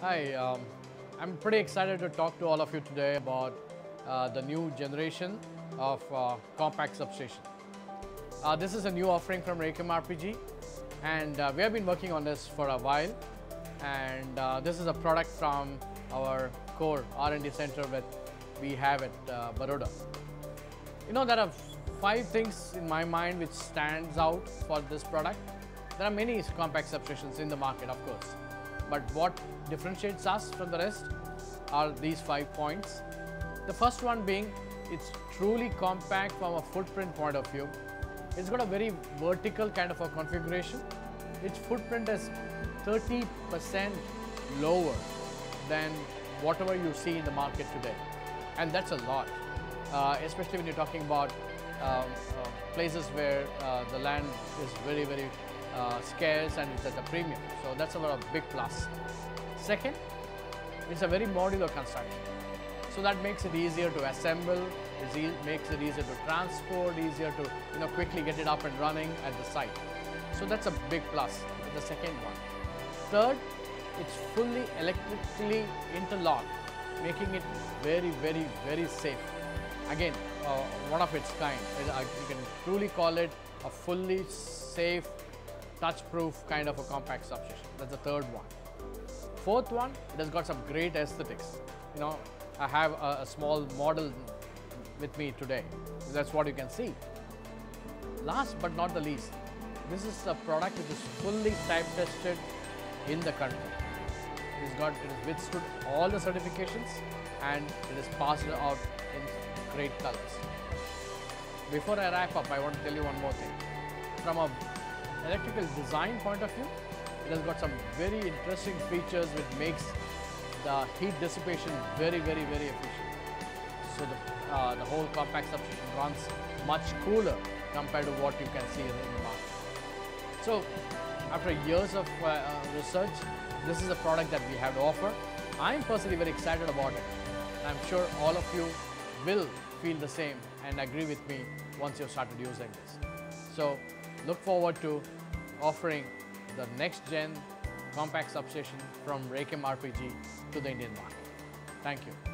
Hi, um, I'm pretty excited to talk to all of you today about uh, the new generation of uh, compact substation. Uh, this is a new offering from Raychem RPG and uh, we have been working on this for a while and uh, this is a product from our core R&D center that we have at uh, Baroda. You know, there are five things in my mind which stands out for this product. There are many compact substations in the market, of course. But what differentiates us from the rest are these five points. The first one being it's truly compact from a footprint point of view. It's got a very vertical kind of a configuration. Its footprint is 30% lower than whatever you see in the market today. And that's a lot, uh, especially when you're talking about um, uh, places where uh, the land is very, very uh, scarce and it's at a premium. So that's a lot of big plus. Second, it's a very modular construction. So that makes it easier to assemble, it makes it easier to transport, easier to you know quickly get it up and running at the site. So that's a big plus, the second one. Third, it's fully electrically interlocked, making it very, very, very safe. Again, uh, one of its kind. You can truly call it a fully safe, touch-proof kind of a compact substation. That's the third one. Fourth one, it has got some great aesthetics. You know, I have a, a small model with me today. That's what you can see. Last but not the least, this is a product which is fully type tested in the country. It has got, it has withstood all the certifications and it is passed out in great colors. Before I wrap up, I want to tell you one more thing. From a electrical design point of view, it has got some very interesting features which makes the heat dissipation very, very, very efficient. So the, uh, the whole compact substation runs much cooler compared to what you can see in the market. So after years of uh, uh, research, this is a product that we have to offer. I'm personally very excited about it. I'm sure all of you will feel the same and agree with me once you've started using this. So look forward to offering the next gen compact substation from Raychem RPG to the Indian market. Thank you.